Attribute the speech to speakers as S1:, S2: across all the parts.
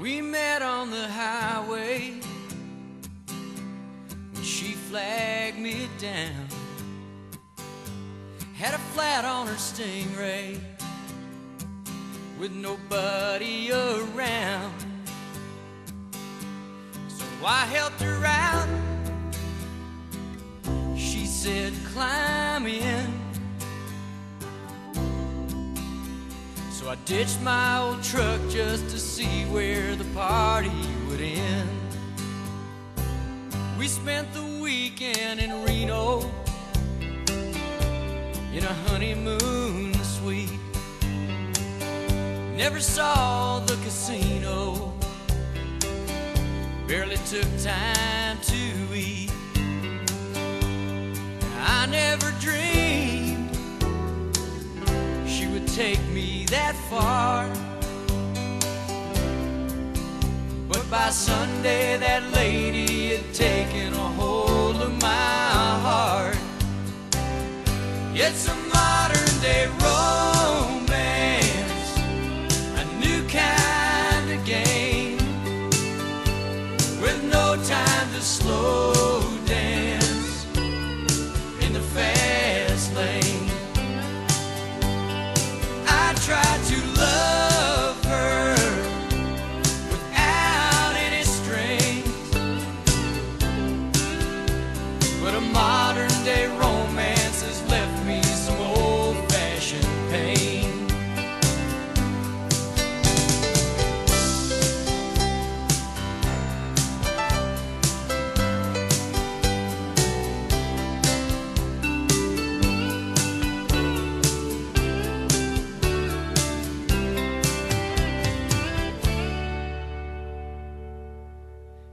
S1: We met on the highway when she flagged me down. Had a flat on her stingray with nobody around. So I helped her out. She said, climb in. So I ditched my old truck just to see where the party would end. We spent the weekend in Reno in a honeymoon suite. Never saw the casino, barely took time to eat. I never dreamed take me that far. But by Sunday, that lady had taken a hold of my heart. It's a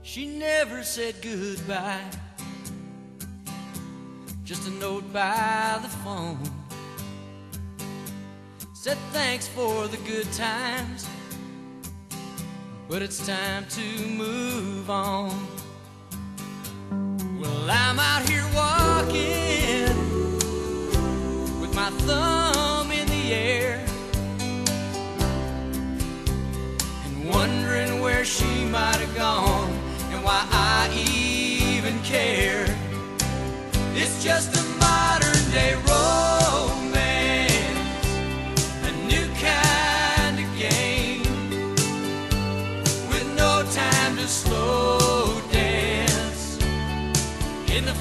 S1: She never said goodbye. Just a note by the phone. Said thanks for the good times. But it's time to move on. Well, I'm out here care. It's just a modern day romance, a new kind of game with no time to slow dance in the